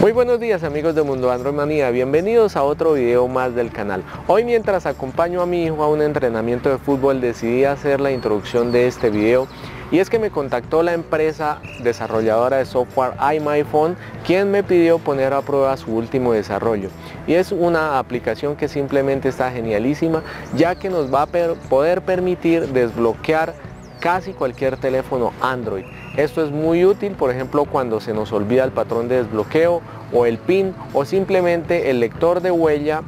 Muy buenos días amigos de Mundo Android Manía, bienvenidos a otro video más del canal. Hoy mientras acompaño a mi hijo a un entrenamiento de fútbol decidí hacer la introducción de este video. Y es que me contactó la empresa desarrolladora de software iMyPhone quien me pidió poner a prueba su último desarrollo. Y es una aplicación que simplemente está genialísima ya que nos va a poder permitir desbloquear casi cualquier teléfono Android esto es muy útil, por ejemplo, cuando se nos olvida el patrón de desbloqueo o el PIN o simplemente el lector de huella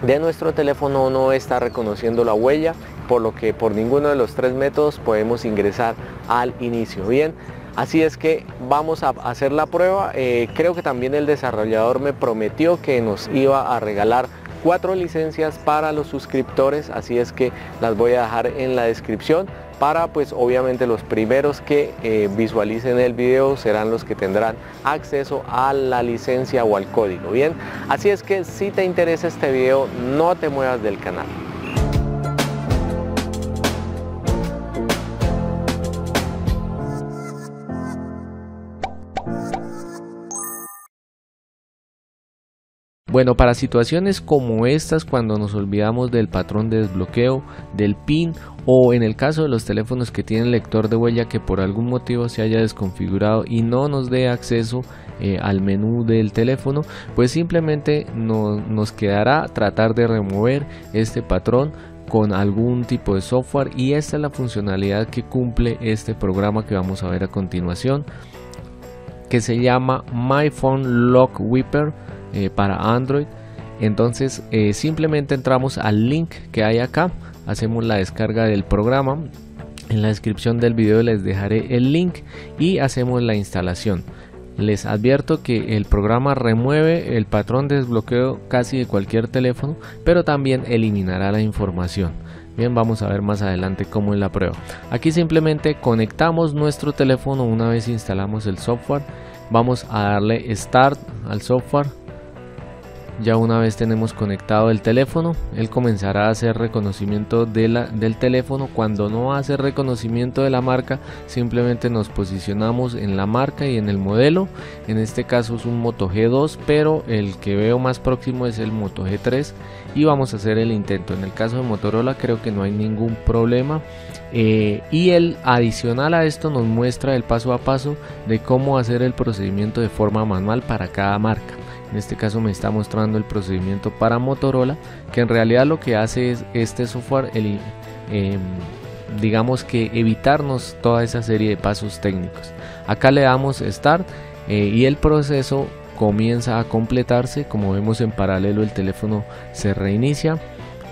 de nuestro teléfono no está reconociendo la huella, por lo que por ninguno de los tres métodos podemos ingresar al inicio. Bien, así es que vamos a hacer la prueba. Eh, creo que también el desarrollador me prometió que nos iba a regalar cuatro licencias para los suscriptores, así es que las voy a dejar en la descripción para pues obviamente los primeros que eh, visualicen el video serán los que tendrán acceso a la licencia o al código bien así es que si te interesa este video no te muevas del canal Bueno, para situaciones como estas, cuando nos olvidamos del patrón de desbloqueo, del PIN o en el caso de los teléfonos que tienen lector de huella que por algún motivo se haya desconfigurado y no nos dé acceso eh, al menú del teléfono, pues simplemente nos quedará tratar de remover este patrón con algún tipo de software y esta es la funcionalidad que cumple este programa que vamos a ver a continuación que se llama My Phone Lock eh, para Android. Entonces eh, simplemente entramos al link que hay acá. Hacemos la descarga del programa. En la descripción del video les dejaré el link y hacemos la instalación. Les advierto que el programa remueve el patrón de desbloqueo casi de cualquier teléfono pero también eliminará la información. Bien, vamos a ver más adelante cómo es la prueba. Aquí simplemente conectamos nuestro teléfono una vez instalamos el software. Vamos a darle Start al software ya una vez tenemos conectado el teléfono, él comenzará a hacer reconocimiento del teléfono. Cuando no hace reconocimiento de la marca, simplemente nos posicionamos en la marca y en el modelo. En este caso es un Moto G2, pero el que veo más próximo es el Moto G3 y vamos a hacer el intento. En el caso de Motorola creo que no hay ningún problema. Eh, y el adicional a esto nos muestra el paso a paso de cómo hacer el procedimiento de forma manual para cada marca. En este caso me está mostrando el procedimiento para Motorola, que en realidad lo que hace es este software, el, em, digamos que evitarnos toda esa serie de pasos técnicos. Acá le damos Start eh, y el proceso comienza a completarse. Como vemos en paralelo el teléfono se reinicia.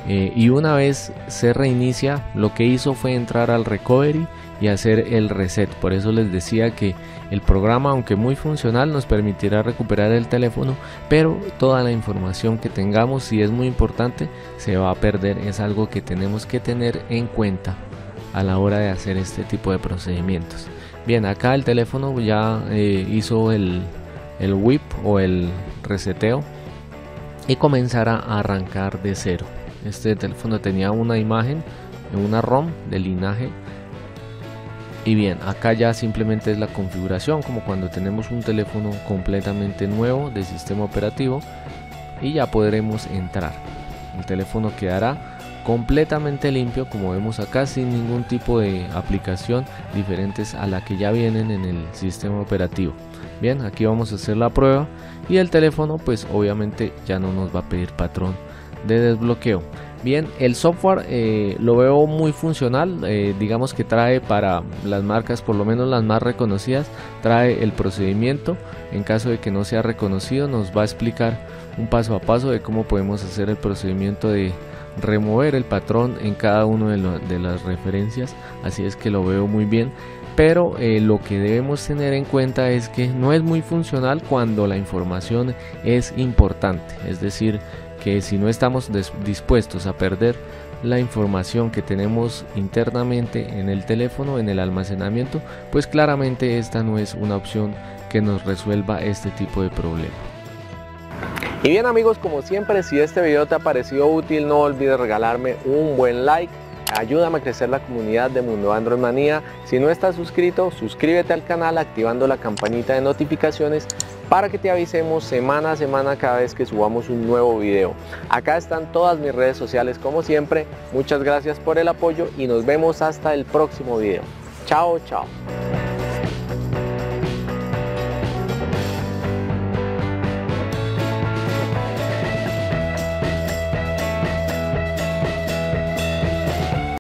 Eh, y una vez se reinicia lo que hizo fue entrar al recovery y hacer el reset. Por eso les decía que el programa aunque muy funcional nos permitirá recuperar el teléfono pero toda la información que tengamos si es muy importante se va a perder. Es algo que tenemos que tener en cuenta a la hora de hacer este tipo de procedimientos. Bien acá el teléfono ya eh, hizo el, el whip o el reseteo y comenzará a arrancar de cero este teléfono tenía una imagen, una ROM de linaje. Y bien, acá ya simplemente es la configuración, como cuando tenemos un teléfono completamente nuevo de sistema operativo. Y ya podremos entrar. El teléfono quedará completamente limpio como vemos acá sin ningún tipo de aplicación diferentes a la que ya vienen en el sistema operativo bien aquí vamos a hacer la prueba y el teléfono pues obviamente ya no nos va a pedir patrón de desbloqueo. Bien, el software eh, lo veo muy funcional, eh, digamos que trae para las marcas, por lo menos las más reconocidas, trae el procedimiento. En caso de que no sea reconocido, nos va a explicar un paso a paso de cómo podemos hacer el procedimiento de remover el patrón en cada una de, las referencias. Así es que lo veo muy bien. Pero eh, lo que debemos tener en cuenta es que no es muy funcional cuando la información es importante. Es decir, que si no estamos dispuestos a perder la información que tenemos internamente en el teléfono, en el almacenamiento, pues claramente esta no es una opción que nos resuelva este tipo de problema. Y bien amigos, como siempre, si este video te ha parecido útil, no olvides regalarme un buen like. Ayúdame a crecer la comunidad de Mundo Android Manía. Si no estás suscrito, suscríbete al canal activando la campanita de notificaciones para que te avisemos semana a semana cada vez que subamos un nuevo video. Acá están todas mis redes sociales como siempre. Muchas gracias por el apoyo y nos vemos hasta el próximo video. Chao, chao.